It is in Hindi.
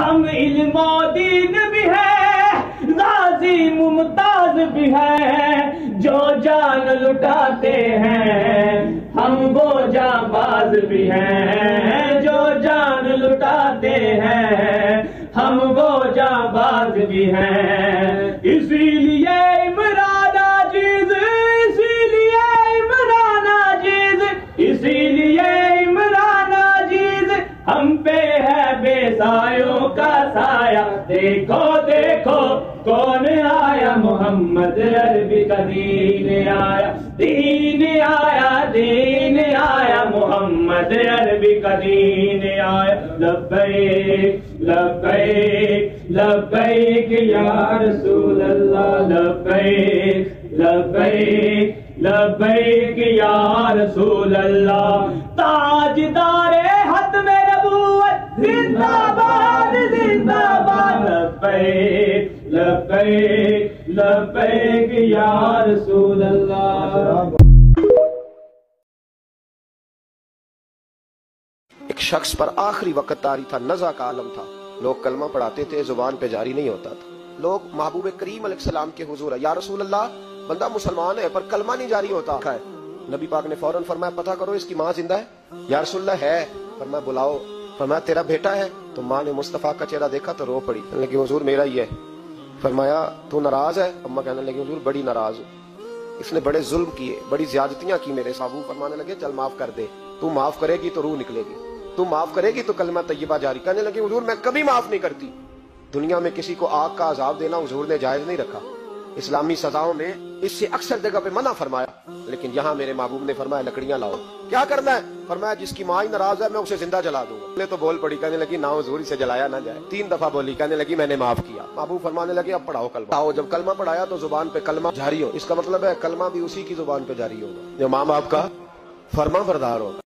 हम इल्मोदीन भी है गाजी मुमताज़ भी है, जो जान लुटाते हैं, हम वो जाबाज भी हैं, जो जान लुटाते हैं, हम वो जाबाज भी हैं। है बेसायों का साया। देखो देखो कौन आया? मोहम्मद अरबी का दीन आया। दीन आया दीन आया। मोहम्मद अरबी का दीन आया। लब्बैक लब्बैक लब्बैक या रसूल अल्लाह लब्बैक लब्बैक लब्बैक या रसूल एक शख्स पर आखिरी वक्त तारी था, नजा का आलम था। लोग कलमा पढ़ाते थे, ज़ुबान पे जारी नहीं होता था। लोग महबूब करीम सलाम के हुजूर है। रसूल अल्लाह बंदा मुसलमान है, पर कलमा नहीं जारी होता। है, नबी पाक ने फ़ौरन फरमाया, पता करो, इसकी माँ ज़िंदा है? या रसूल है। फरमाया बुलाओ फरमाया तेरा बेटा है। तो माँ ने मुस्तफ़ा का चेहरा देखा तो रो पड़ी। कहने लगी हजूर, मेरा ही है। फरमाया, तू नाराज़ है? अम्मा कहने लगी, हजूर, बड़ी नाराज़ हूँ। इसने बड़े जुल्म किए, बड़ी ज्यादतियाँ की मेरे साबू फरमाने लगे, चल, माफ़ कर दे। तू माफ़ करेगी तो रूह निकलेगी। तू माफ़ करेगी तो कलमा तय्यबा जारी। करने लगी, हजूर, मैं कभी माफ़ नहीं करती। दुनिया में किसी को आग का अजाब देना हजूर ने जायज़ नहीं रखा। इस्लामी सजाओं में इससे अक्सर जगह पे मना फरमाया। लेकिन यहाँ मेरे महबूब ने फरमाया, लकड़ियाँ लाओ। क्या करना है? फरमाया, जिसकी माँ ही नाराज़ है, मैं उसे ज़िंदा जला दूँगा। पहले तो बोल पड़ी, कहने लगी, ना जोरी से जलाया ना जाए। तीन दफ़ा बोली, कहने लगी, मैंने माफ़ किया। महबूब फरमाने लगे, अब पढ़ाओ कलमा। आओ, जब कलमा पढ़ाया तो ज़ुबान पे कलमा जारी हो। इसका मतलब है, कलमा भी उसी की ज़ुबान पे जारी होगा। जो माँ बाप का फरमा बरदार होगा।